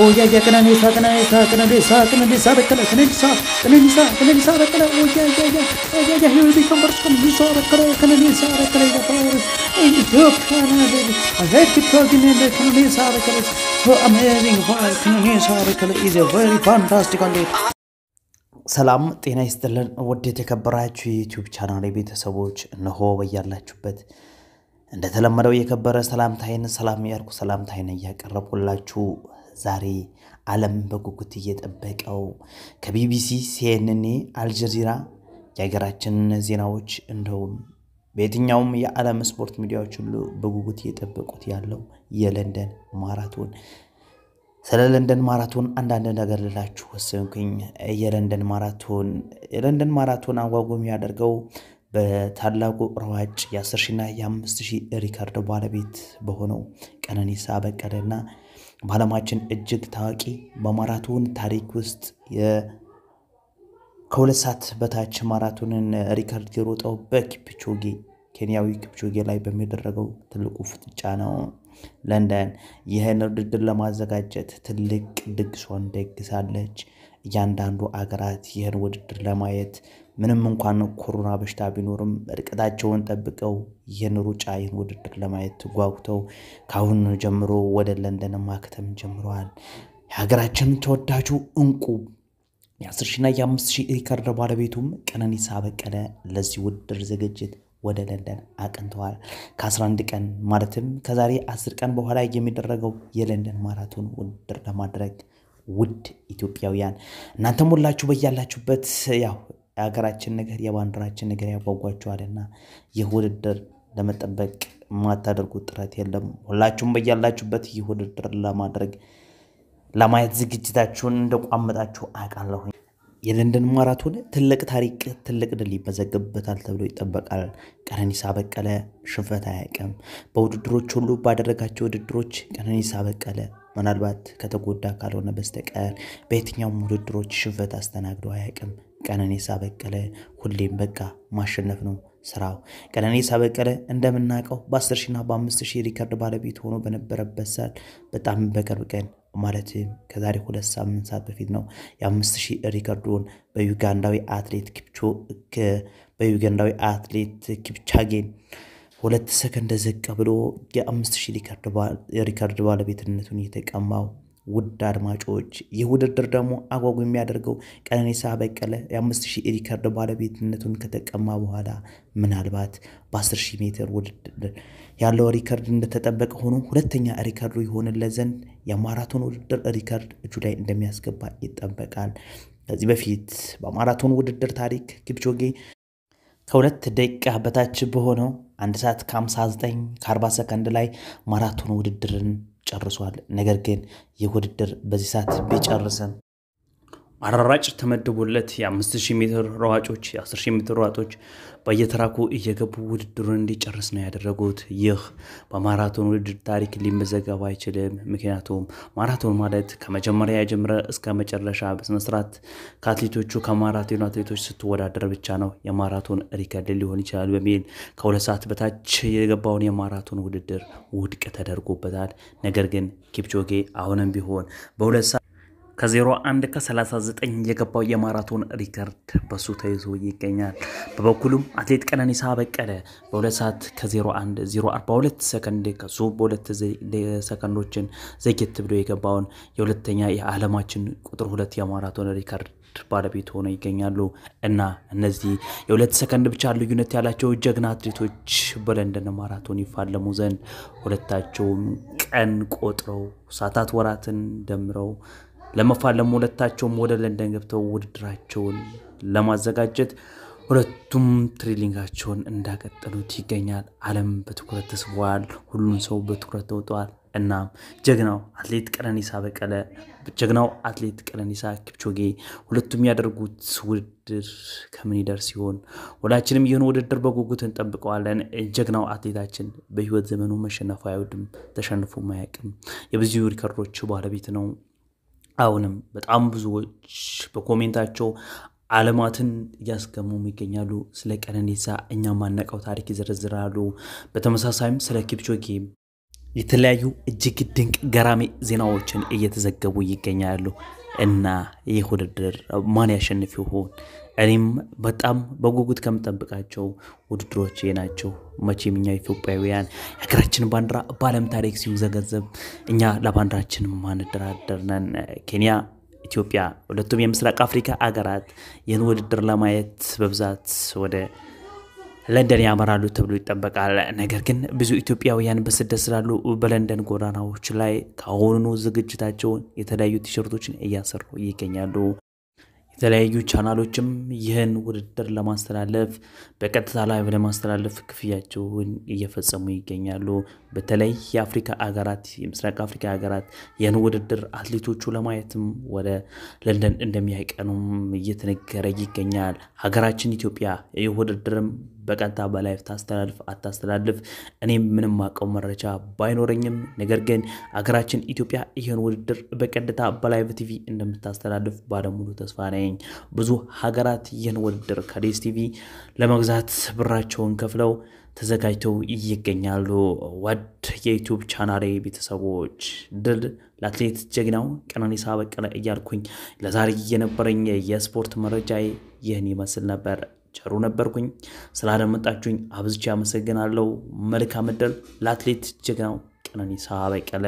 ኦያያ ቀነኒሳ ቀነኒሳ ቀነኒሳ ቀነኒሳ በቀለ ቀነኒሳ ቀነኒሳ ቀነኒሳ በቀለ ኦያያ ኦያያ become first ቀነኒሳ በቀለ ቀነኒሳ በቀለ ይገባል ኢትዮጵያ ነገር አሄድ ኪፕቾጌን እንደ ቀነኒሳ በቀለ so amazing fight ቀነኒሳ በቀለ is very fantastic athlete ሰላም ጤና ይስጥልን። ውድ የተከበራችሁ የዩቲዩብ ቻናል ቤተሰቦች እነሆ በያላችሁበት እንደተለመደው የከበረ ሰላምታይን ሰላም ያልኩ ሰላምታይን እያቀረብኩላችሁ ዛሬ ዓለም በጉጉት እየጠበቀው ከቢቢሲ፣ ሲኤንኤን፣ አልጀዚራ የሀገራችንን ዜናዎች እንደውም በየትኛውም የዓለም ስፖርት ሚዲያዎች ሁሉ በጉጉት እየጠበቁት ያለው የለንደን ማራቶን ስለ ለንደን ማራቶን አንዳንድ ነገር ልላችሁ ወሰንኩኝ። የለንደን ማራቶን የለንደን ማራቶን አጓጉ የሚያደርገው በታላቁ ሯጭ የ10 ሺና የ5 ሺህ ሪከርድ ባለቤት በሆነው ቀነኒሳ በቀለና በዓለማችን እጅግ ታዋቂ በማራቶን ታሪክ ውስጥ ከሁለት ሰዓት በታች ማራቶንን ሪከርድ የሮጠው በኪፕቾጌ ኬንያዊ ኪፕቾጌ ላይ በሚደረገው ትልቁ ፍጥጫ ነው። ለንደን ይህን ውድድር ለማዘጋጀት ትልቅ ድግሷን ደግሳለች። እያንዳንዱ አገራት ይህን ውድድር ለማየት ምንም እንኳን ኮሮና በሽታ ቢኖርም ርቀታቸውን ጠብቀው ይህን ሩጫ ይህን ውድድር ለማየት ጓጉተው ከአሁን ጀምሮ ወደ ለንደን መትመም ጀምረዋል። የሀገራችን ተወዳጁ እንቁ የአስር ሺና የአምስት ሺህ ሪከርድ ባለቤቱም ቀነኒሳ በቀለ ለዚህ ውድድር ዝግጅት ወደ ለንደን አቅንተዋል። ከ11 ቀን ማለትም ከዛሬ 10 ቀን በኋላ የሚደረገው የለንደን ማራቶን ውድድር ለማድረግ ውድ ኢትዮጵያውያን እናንተም ሁላችሁ በያላችሁበት ያው የሀገራችን ነገር የባንዲራችን ነገር ያጓጓችኋልና ይህ ውድድር ለመጠበቅ የማታደርጉት ጥረት የለም። ሁላችሁም በያላችሁበት ይህ ውድድር ለማድረግ ለማየት ዝግጅታችሁን እንደቋመጣችሁ አውቃለሁ። የለንደን ማራቶን ትልቅ ታሪክ ትልቅ ድል ይመዘገብበታል ተብሎ ይጠበቃል። ቀነኒሳ በቀለ ሽንፈት አያውቅም። በውድድሮች ሁሉ ባደረጋቸው ውድድሮች ቀነኒሳ በቀለ ምናልባት ከተጎዳ ካልሆነ በስተቀር በየትኛውም ውድድሮች ሽንፈት አስተናግዶ አያውቅም። ቀነኒሳ በቀለ ሁሌም በቃ ማሸነፍ ነው ስራው። ቀነኒሳ በቀለ እንደምናውቀው በ10 ሺና በ5 ሺህ ሪከርድ ባለቤት ሆኖ በነበረበት ሰዓት በጣም በቅርብ ቀን ማለትም ከዛሬ ሁለት ሳምንት ሰዓት በፊት ነው የአምስት ሺህ ሪከርዱን በዩጋንዳዊ አትሌት በዩጋንዳዊ አትሌት ኪፕቻጌን ሁለት ሰከንድ ዝቅ ብሎ የአምስት ሺህ ሪከርድ ባለቤትነቱን የተቀማው። ውድ አድማጮች ይህ ውድድር ደግሞ አጓጊ የሚያደርገው ቀነኒሳ በቀለ የአምስት ሺህ ሪከርድ ባለቤትነቱን ከተቀማ በኋላ ምናልባት በ10 ሺህ ሜትር ውድድር ያለው ሪከርድ እንደተጠበቀ ሆኖ ሁለተኛ ሪከርዱ ይሆንለት ዘንድ የማራቶን ውድድር ሪከርድ እጁ ላይ እንደሚያስገባ ይጠበቃል። ከዚህ በፊት በማራቶን ውድድር ታሪክ ኪፕቾጌ ከሁለት ደቂቃ በታች በሆነው አንድ ሰዓት ከ59 ከ40 ሰከንድ ላይ ማራቶን ውድድርን ጨርሷል። ነገር ግን ይህ ውድድር በዚህ ሰዓት ቢጨርስም አራራጭ ተመድቦለት የ5000 ሜትር ሯጮች የ10000 ሜትር ሯጮች በየተራኩ እየገቡ ውድድሩን እንዲጨርስ ነው ያደረጉት። ይህ በማራቶን ውድድር ታሪክ ሊመዘገብ አይችልም። ምክንያቱም ማራቶን ማለት ከመጀመሪያ የጀምረ እስከ መጨረሻ በስነስርዓት ከአትሌቶቹ ከማራቶን አትሌቶች ስትወዳደር ብቻ ነው የማራቶን ሪከርድ ሊሆን ይችላል በሚል ከሁለት ሰዓት በታች የገባውን የማራቶን ውድድር ውድቅ ተደርጎበታል። ነገር ግን ኪፕቾጌ አሁንም ቢሆን በሁለት ከ01 ከ39 የገባው የማራቶን ሪከርድ በሱ ተይዞ ይገኛል። በበኩሉም አትሌት ቀነኒሳ በቀለ በ2 ሰዓት ከ01 042 ሰከንድ ከሱ በሁለት ሰከንዶችን ዘግየት ብሎ የገባውን የሁለተኛ የዓለማችን ቁጥር ሁለት የማራቶን ሪከርድ ባለቤት ሆነው ይገኛሉ እና እነዚህ የሁለት ሰከንድ ብቻ ልዩነት ያላቸው ጀግና አትሌቶች በለንደን ማራቶን ይፋለሙ ዘንድ ሁለታቸውም ቀን ቆጥረው ሰዓታት ወራትን ደምረው ለመፋለም ሁለታቸውም ወደ ለንደን ገብተው ውድድራቸውን ለማዘጋጀት ሁለቱም training ኣቸውን እንዳቀጠሉት ይገኛል። ዓለም በትኩረት ተስቧል። ሁሉም ሰው በትኩረት ተውጠዋል። እናም ጀግናው አትሌት ቀነኒሳ በቀለ ጀግናው አትሌት ቀነኒሳ ኪፕቾጌ ሁለቱም ያደርጉት ውድድር ከምን ይደርስ ሲሆን ሁላችንም ይህን ውድድር በጉጉት እንጠብቀዋለን። ጀግናው አትሌታችን በሕይወት ዘመኑ መሸነፉ አይወድም፣ ተሸንፎ አያውቅም። የብዙ ሪከርዶች ባለቤት ነው። አሁንም በጣም ብዙዎች በ comment ኣቸው ዓለማትን እያስገሙም ይገኛሉ። ስለ ቀነኒሳ እኛ ማነቀው ታሪክ ይዘረዝራሉ። በተመሳሳይም ስለ ኪፕቾጌ የተለያዩ እጅግ ድንቅ ገራሚ ዜናዎችን እየተዘገቡ ይገኛሉ እና ይህ ውድድር ማን ያሸንፍ ይሆን? እኔም በጣም በጉጉት ከምጠብቃቸው ውድድሮች ናቸው። መቼም እኛ ኢትዮጵያውያን የሀገራችን ባንዲራ በዓለም ታሪክ ሲውዘገዘብ እኛ ለባንዲራችን ማንደራደር ነን። ኬንያ ኢትዮጵያ ሁለቱም የምስራቅ አፍሪካ አገራት ይህን ውድድር ለማየት በብዛት ወደ ለንደን ያመራሉ ተብሎ ይጠበቃል። ነገር ግን ብዙ ኢትዮጵያውያን በስደት ስላሉ በለንደን ጎዳናዎች ላይ ከአሁኑ ዝግጅታቸውን የተለያዩ ቲሸርቶችን እያሰሩ ይገኛሉ። የተለያዩ ቻናሎችም ይህን ውድድር ለማስተላለፍ በቀጥታ ላይ ለማስተላለፍ ክፍያቸውን እየፈጸሙ ይገኛሉ። በተለይ የአፍሪካ ሀገራት የምስራቅ አፍሪካ ሀገራት ይህን ውድድር አትሌቶቹ ለማየትም ወደ ለንደን እንደሚያቀኑም እየተነገረ ይገኛል። ሀገራችን ኢትዮጵያ ይህ ውድድርም በቀጥታ በ live ታስተላልፍ አታስተላልፍ እኔም ምንም ማቀው መረጃ ባይኖረኝም፣ ነገር ግን ሀገራችን ኢትዮጵያ ይህን ውድድር በቀጥታ በ live TV እንደምታስተላልፍ ባለሙሉ ተስፋ ነኝ። ብዙ ሀገራት ይህን ውድድር ከ DStv ለመግዛት ብራቸውን ከፍለው ተዘጋጅተው ይገኛሉ። ወድ የዩቲዩብ ቻናሌ ቤተሰቦች ድል ለአትሌት ጀግናው ቀነኒሳ በቀለ እያልኩኝ ለዛሬ የነበረኝ የስፖርት መረጃ ይህን ይመስል ነበር። ቸሩ ነበርኩኝ። ስላደመጣችሁኝ አብዝቼ አመሰግናለሁ። መልካም ዕድል ለአትሌት ጀግናው ቀነኒሳ በቀለ።